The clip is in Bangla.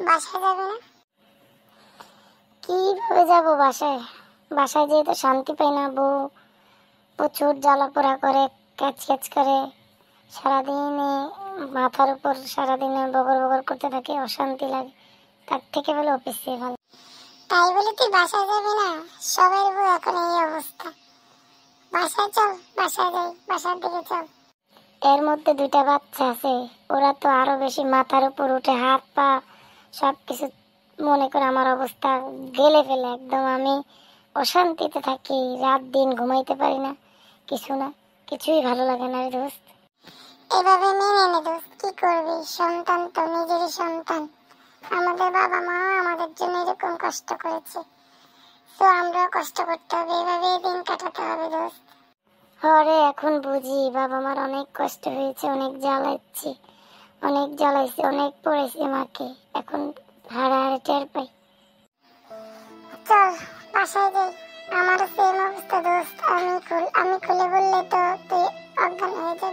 বাসায় যাবে না? কীভাবে বাসায়? বাসায় যেয়ে তো শান্তি পাই না বউ। প্রচুর জ্বালাপোড়া করে, ক্যাচ ক্যাচ করে। সারাদিনে মাথার উপর সারাদিনে বগর বগর করতে থাকে, অশান্তি লাগে। তার থেকে বলে অফিস থেকে ভালো। তাই বলে তুই বাসায় যাবি না? সবার বউ এখন এই অবস্থা। বাসায় চল, বাসায় যাই, বাসার দিকে চল। এর মধ্যে দুইটা বাচ্চা আছে। ওরা তো আরও বেশি মাথার উপর উঠে হাত পা সব কিছু মনে করে আমার অবস্থা গেলে ফেলে একদম। আমি অশান্তিতে থাকি রাত দিন ঘুমাইতে পারি না কিছু না কিছুই ভালো লাগে না রে দোস্ত। এভাবে মেনে নে দোস্ত কি করবি? সন্তান তো নিজেরই সন্তান। আমাদের বাবা মা আমাদের জন্য এরকম কষ্ট করেছে। তো আমরাও কষ্ট করতে হবে এভাবে দিন কাটাতে হবে দোস্ত। হরে এখন বুঝি বাবা মার অনেক কষ্ট হয়েছে অনেক জ্বালাচ্ছি। অনেক জ্বালাইছে, অনেক পড়েছে মাকে। এখন হাড়া হাড়ে টের পাই। চল, বাসায় যাই। আমারও সেম অবস্থা, দোস্ত। আমি আমি খুলে বললে তো তুই অজ্ঞান হয়ে যাবি।